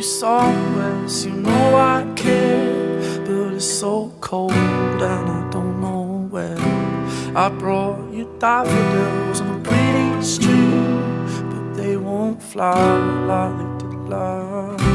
you somewhere, you know I care. But it's so cold and I don't know where. I brought you daffodils on a pretty string, but they won't fly like they love.